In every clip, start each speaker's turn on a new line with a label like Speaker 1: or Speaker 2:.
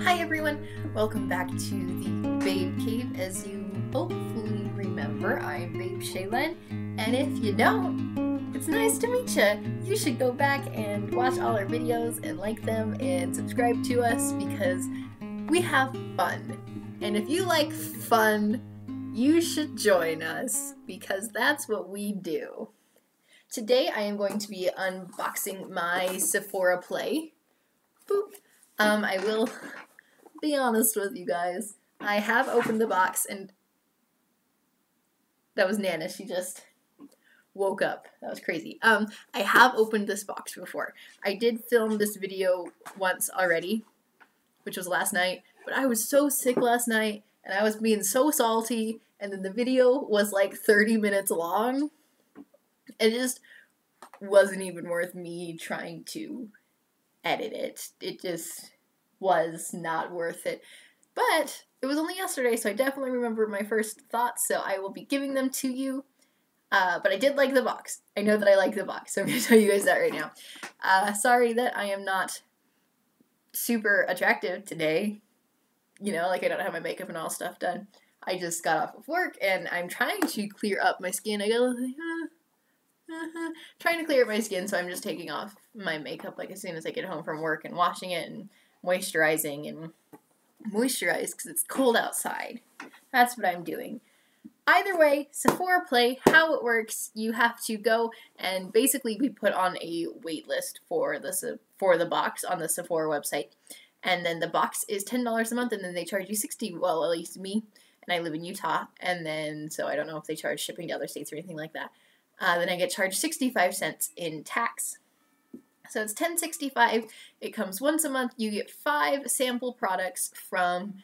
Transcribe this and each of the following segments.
Speaker 1: Hi everyone, welcome back to the Babe Cave. As you hopefully remember, I'm Babe Shaylynn, and if you don't, it's nice to meet you. You should go back and watch all our videos and like them and subscribe to us because we have fun. And if you like fun, you should join us because that's what we do. Today I am going to be unboxing my Sephora Play. Boop. Um, I will be honest with you guys. I have opened the box and that was Nana. She just woke up. That was crazy. Um, I have opened this box before. I did film this video once already, which was last night, but I was so sick last night and I was being so salty and then the video was like 30 minutes long. It just wasn't even worth me trying to edit it. It just was not worth it. But it was only yesterday, so I definitely remember my first thoughts, so I will be giving them to you. Uh, but I did like the box. I know that I like the box, so I'm going to tell you guys that right now. Uh, sorry that I am not super attractive today. You know, like I don't have my makeup and all stuff done. I just got off of work and I'm trying to clear up my skin. I got uh, uh-huh. trying to clear up my skin, so I'm just taking off my makeup like as soon as I get home from work and washing it and moisturizing and moisturize because it's cold outside. That's what I'm doing. Either way, Sephora Play, how it works, you have to go and basically we put on a wait list for the for the box on the Sephora website. And then the box is ten dollars a month, and then they charge you sixty. Well, at least me, and I live in Utah, and then so I don't know if they charge shipping to other states or anything like that. Uh, then I get charged 65 cents in tax. So it's 1065. It comes once a month. You get five sample products from,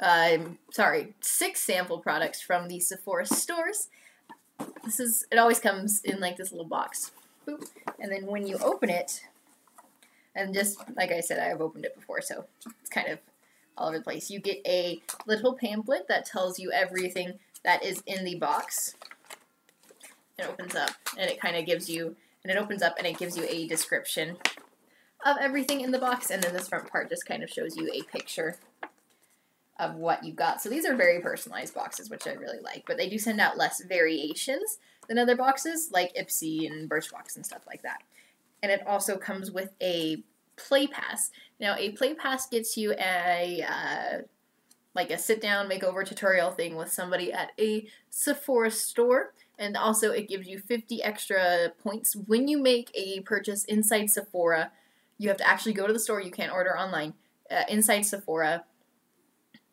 Speaker 1: uh, sorry, six sample products from the Sephora stores. This is, it always comes in like this little box. Boop. And then when you open it, and just like I said, I've opened it before, so it's kind of all over the place. You get a little pamphlet that tells you everything that is in the box it opens up and it kind of gives you and it opens up and it gives you a description of everything in the box and then this front part just kind of shows you a picture of what you got. So these are very personalized boxes, which I really like, but they do send out less variations than other boxes like Ipsy and Birchbox and stuff like that. And it also comes with a play pass. Now a play pass gets you a uh, like a sit down makeover tutorial thing with somebody at a Sephora store and also it gives you 50 extra points when you make a purchase inside Sephora. You have to actually go to the store. You can't order online. Uh, inside Sephora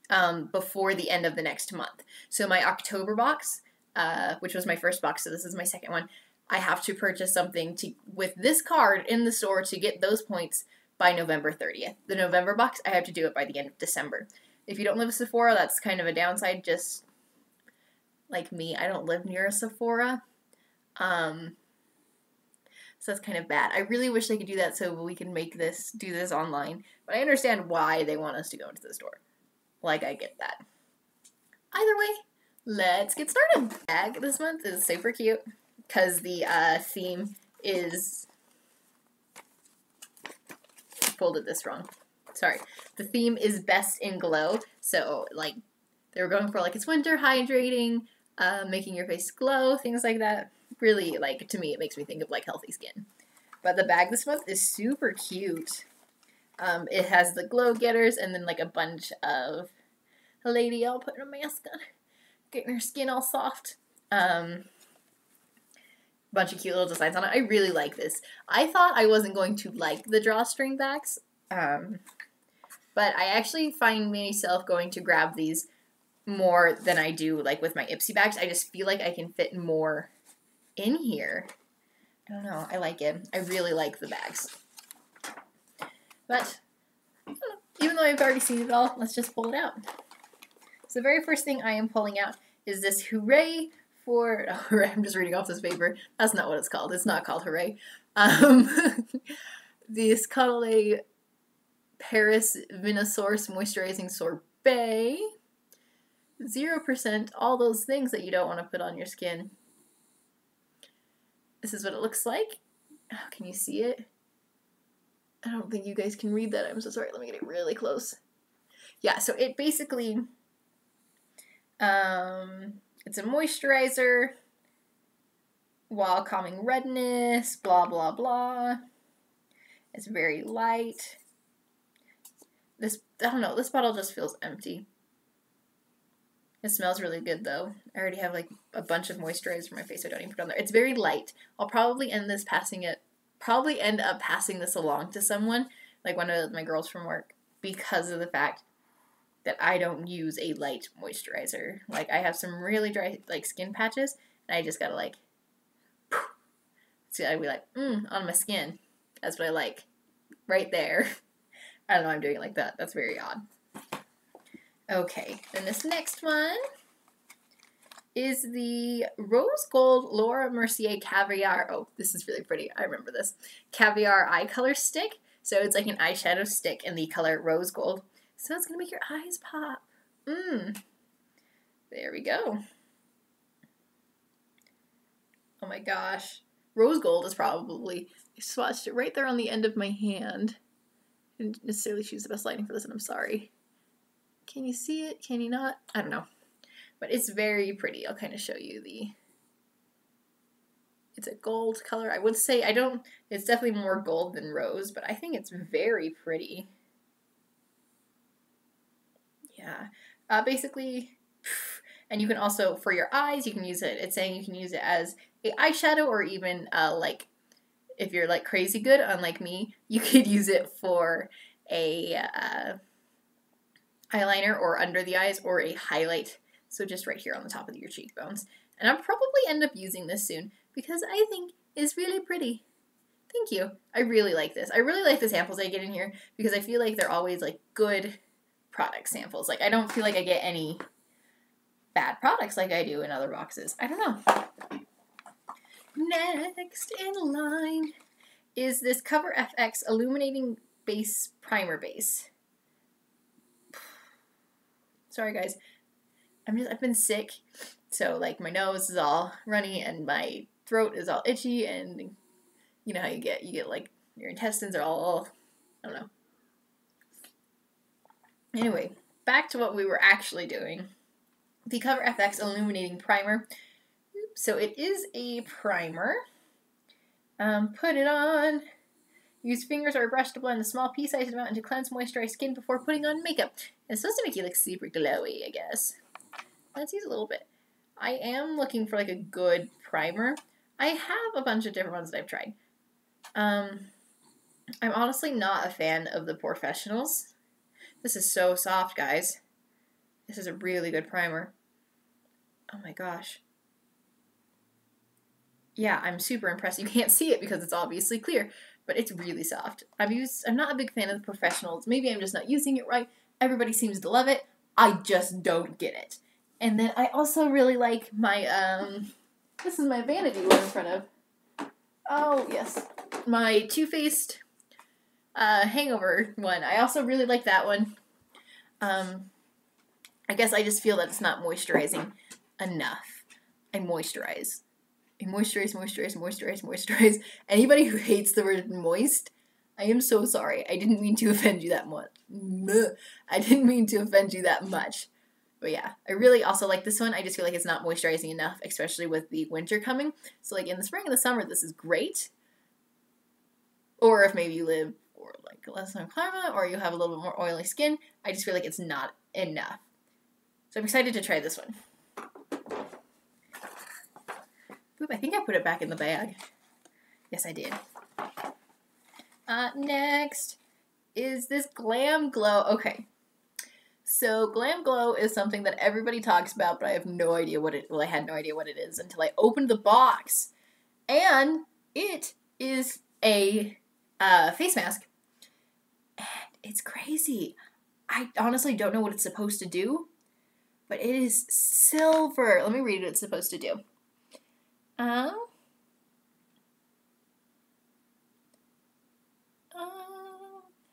Speaker 1: um, before the end of the next month. So my October box, uh, which was my first box, so this is my second one. I have to purchase something to with this card in the store to get those points by November 30th. The November box, I have to do it by the end of December. If you don't live in Sephora, that's kind of a downside. Just like me, I don't live near a Sephora. Um, so that's kind of bad. I really wish they could do that so we can make this, do this online. But I understand why they want us to go into the store. Like, I get that. Either way, let's get started. Bag this month is super cute because the uh, theme is. Folded this wrong. Sorry. The theme is best in glow. So, like, they were going for like it's winter hydrating, uh, making your face glow, things like that. Really, like, to me, it makes me think of, like, healthy skin. But the bag this month is super cute. Um, it has the glow getters and then, like, a bunch of a lady all putting a mask on, getting her skin all soft. Um, bunch of cute little designs on it. I really like this. I thought I wasn't going to like the drawstring bags, um, but I actually find myself going to grab these more than I do like with my Ipsy bags. I just feel like I can fit more in here. I don't know. I like it. I really like the bags. But even though I've already seen it all, let's just pull it out. So the very first thing I am pulling out is this Hooray for... Oh, I'm just reading off this paper. That's not what it's called. It's not called Hooray. Um, this Caudalie Paris Vinosource Moisturizing Sorbet. 0%, all those things that you don't want to put on your skin. This is what it looks like. Oh, can you see it? I don't think you guys can read that. I'm so sorry. Let me get it really close. yeah, so it basically um it's a moisturizer while calming redness, blah blah blah. It's very light. This I don't know, this bottle just feels empty. It smells really good though. I already have like a bunch of moisturizer for my face. so I don't even put on there. It's very light. I'll probably end this passing it. Probably end up passing this along to someone, like one of my girls from work, because of the fact that I don't use a light moisturizer. Like I have some really dry like skin patches, and I just gotta like. See, I'd be like, mm, on my skin. That's what I like, right there. I don't know. I'm doing it like that. That's very odd. Okay, then this next one is the Rose Gold Laura Mercier Caviar. Oh, this is really pretty. I remember this. Caviar Eye Color Stick. So it's like an eyeshadow stick in the color Rose Gold. So it's going to make your eyes pop. Mmm. There we go. Oh my gosh. Rose Gold is probably, I swatched it right there on the end of my hand. Didn't necessarily choose the best lighting for this, and I'm sorry. Can you see it? Can you not? I don't know. But it's very pretty. I'll kind of show you the... It's a gold color. I would say, I don't... It's definitely more gold than rose, but I think it's very pretty. Yeah. Uh, basically, and you can also, for your eyes, you can use it. It's saying you can use it as a eyeshadow or even uh, like, if you're like crazy good, unlike me, you could use it for a... Uh, eyeliner or under the eyes or a highlight. So just right here on the top of your cheekbones. And I'll probably end up using this soon because I think it's really pretty. Thank you. I really like this. I really like the samples I get in here because I feel like they're always like good product samples. Like I don't feel like I get any bad products like I do in other boxes. I don't know. Next in line is this Cover FX Illuminating Base Primer Base. Sorry, guys. I'm just I've been sick, so like my nose is all runny and my throat is all itchy, and you know how you get you get like your intestines are all I don't know. Anyway, back to what we were actually doing. The Cover FX Illuminating Primer. So it is a primer. Um, put it on. Use fingers or a brush to blend a small pea-sized amount into cleanse, moisturize skin before putting on makeup. It's supposed to make you look super glowy, I guess. Let's use a little bit. I am looking for like a good primer. I have a bunch of different ones that I've tried. Um, I'm honestly not a fan of the POREfessionals. This is so soft, guys. This is a really good primer. Oh my gosh. Yeah, I'm super impressed. You can't see it because it's obviously clear, but it's really soft. I've used I'm not a big fan of the POREfessionals. Maybe I'm just not using it right. Everybody seems to love it. I just don't get it. And then I also really like my um this is my vanity one in front of. Oh, yes. My Too Faced uh hangover one. I also really like that one. Um I guess I just feel that it's not moisturizing enough. I moisturize. Moisturize, moisturize, moisturize, moisturize. Anybody who hates the word moist, I am so sorry. I didn't mean to offend you that much. I didn't mean to offend you that much. But yeah, I really also like this one. I just feel like it's not moisturizing enough, especially with the winter coming. So like in the spring and the summer, this is great. Or if maybe you live or like less than climate or you have a little bit more oily skin, I just feel like it's not enough. So I'm excited to try this one. Oop, I think I put it back in the bag. Yes, I did. Uh, next is this Glam Glow. Okay. So Glam Glow is something that everybody talks about, but I have no idea what it well, I had no idea what it is until I opened the box. And it is a uh, face mask. And it's crazy. I honestly don't know what it's supposed to do, but it is silver. Let me read what it's supposed to do. Oh,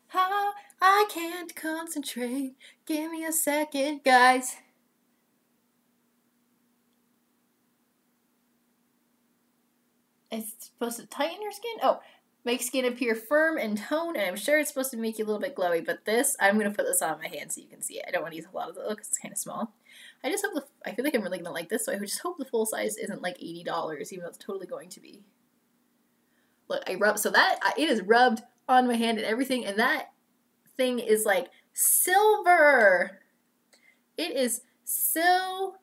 Speaker 1: how I can't concentrate. Give me a second, guys. It's supposed to tighten your skin. Oh, Makes skin appear firm and toned, and I'm sure it's supposed to make you a little bit glowy, but this, I'm going to put this on my hand so you can see it. I don't want to use a lot of it because it's kind of small. I just hope the, I feel like I'm really going to like this, so I just hope the full size isn't like $80, even though it's totally going to be. Look, I rub, so that, it is rubbed on my hand and everything, and that thing is like silver. It is silver.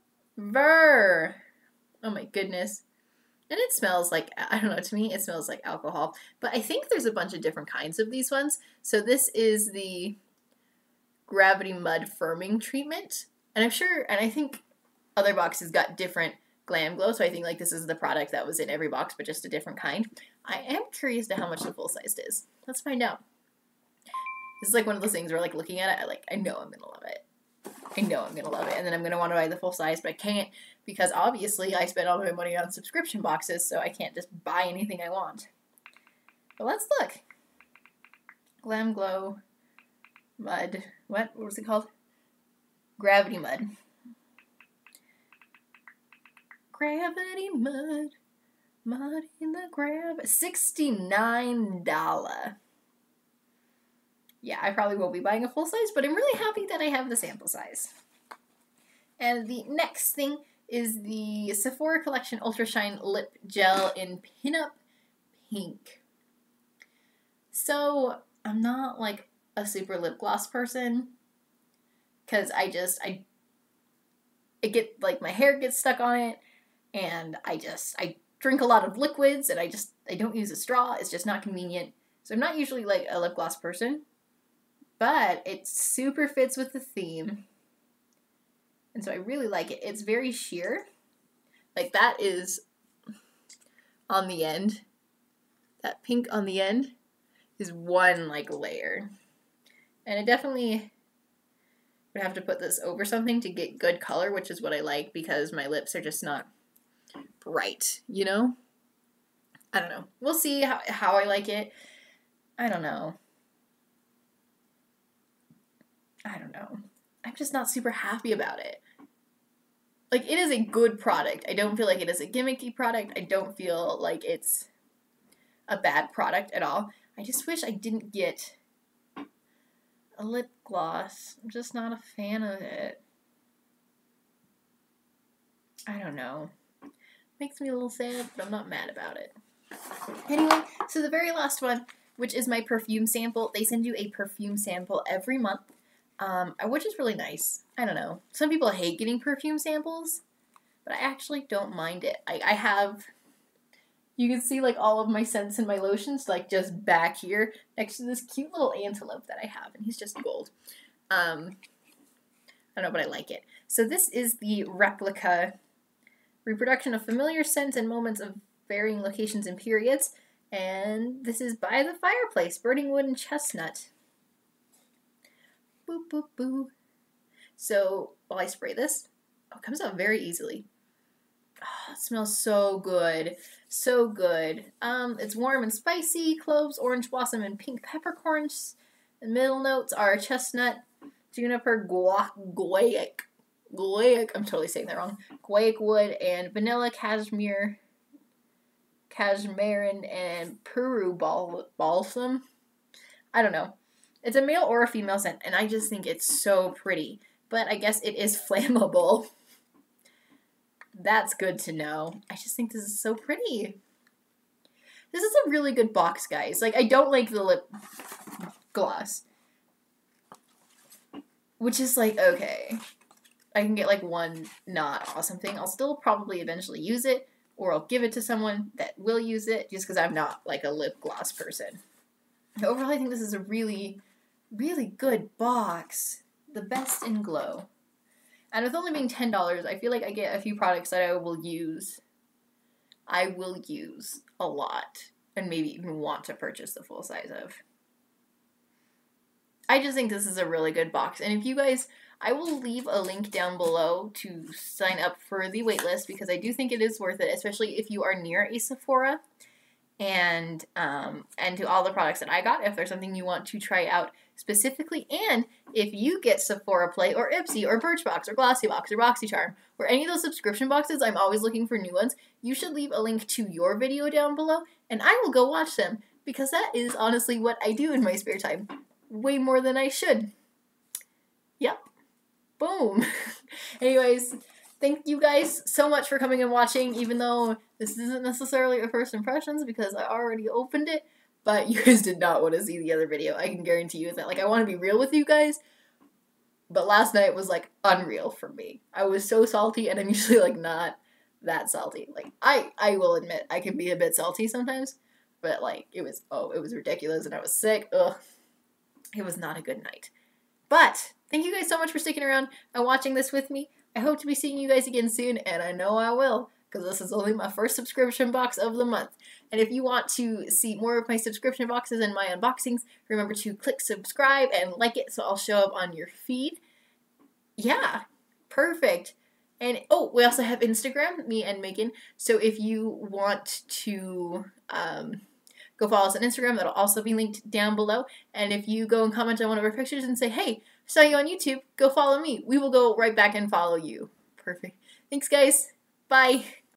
Speaker 1: Oh my goodness. And it smells like, I don't know, to me it smells like alcohol. But I think there's a bunch of different kinds of these ones. So this is the Gravity Mud Firming Treatment. And I'm sure, and I think other boxes got different Glam Glow. So I think like this is the product that was in every box, but just a different kind. I am curious to how much the full sized is. Let's find out. This is like one of those things where like looking at it, I like, I know I'm to love it. I know I'm gonna love it, and then I'm gonna want to buy the full size, but I can't because obviously I spend all my money on subscription boxes, so I can't just buy anything I want. But let's look. Glam Glow Mud. What? What was it called? Gravity Mud. Gravity Mud. Mud in the grab. $69 yeah, I probably won't be buying a full size, but I'm really happy that I have the sample size. And the next thing is the Sephora Collection Ultra Shine Lip Gel in Pinup Pink. So, I'm not like a super lip gloss person because I just, I, it get, like, my hair gets stuck on it and I just, I drink a lot of liquids and I just, I don't use a straw. It's just not convenient. So I'm not usually like a lip gloss person but it super fits with the theme. And so I really like it. It's very sheer. Like that is on the end. That pink on the end is one like layer. And I definitely would have to put this over something to get good color, which is what I like because my lips are just not bright, you know? I don't know. We'll see how, how I like it. I don't know. I don't know. I'm just not super happy about it. Like, it is a good product. I don't feel like it is a gimmicky product. I don't feel like it's a bad product at all. I just wish I didn't get a lip gloss. I'm just not a fan of it. I don't know. Makes me a little sad, but I'm not mad about it. Anyway, so the very last one, which is my perfume sample, they send you a perfume sample every month um, which is really nice. I don't know. Some people hate getting perfume samples, but I actually don't mind it. I, I have, you can see like all of my scents and my lotions like just back here next to this cute little antelope that I have, and he's just gold. Um, I don't know, but I like it. So this is the replica reproduction of familiar scents and moments of varying locations and periods. And this is by the fireplace, burning wood and chestnut boop, boop, boop. So while I spray this, oh, it comes out very easily. Oh, it smells so good. So good. Um, it's warm and spicy. Cloves, orange blossom, and pink peppercorns. The middle notes are chestnut, juniper, guac, guaic, guaic, I'm totally saying that wrong, guaic wood, and vanilla, cashmere, cashmerean, and Peru bal- balsam. I don't know. It's a male or a female scent, and I just think it's so pretty. But I guess it is flammable. That's good to know. I just think this is so pretty. This is a really good box, guys. Like, I don't like the lip gloss. Which is like, okay. I can get like one not awesome thing. I'll still probably eventually use it, or I'll give it to someone that will use it just because I'm not like a lip gloss person. Overall, I think this is a really really good box. The best in Glow. And with only being $10, I feel like I get a few products that I will use. I will use a lot and maybe even want to purchase the full size of. I just think this is a really good box. And if you guys, I will leave a link down below to sign up for the waitlist because I do think it is worth it, especially if you are near a Sephora and um, and to all the products that I got. If there's something you want to try out specifically, and if you get Sephora Play or Ipsy or Birchbox or Glossybox or BoxyCharm or any of those subscription boxes, I'm always looking for new ones. You should leave a link to your video down below, and I will go watch them because that is honestly what I do in my spare time. Way more than I should. Yep. Boom. Anyways, thank you guys so much for coming and watching, even though this isn't necessarily a first impressions because I already opened it, but you guys did not want to see the other video. I can guarantee you that. Like, I want to be real with you guys, but last night was like unreal for me. I was so salty, and I'm usually like not that salty. Like, I I will admit I can be a bit salty sometimes, but like it was oh it was ridiculous, and I was sick. Ugh, it was not a good night. But thank you guys so much for sticking around and watching this with me. I hope to be seeing you guys again soon, and I know I will, because this is only my first subscription box of the month. And if you want to see more of my subscription boxes and my unboxings, remember to click subscribe and like it so I'll show up on your feed. Yeah, perfect. And oh, we also have Instagram, me and Megan. So if you want to um, go follow us on Instagram, that'll also be linked down below. And if you go and comment on one of our pictures and say, hey, saw you on YouTube, go follow me. We will go right back and follow you. Perfect. Thanks, guys. Bye.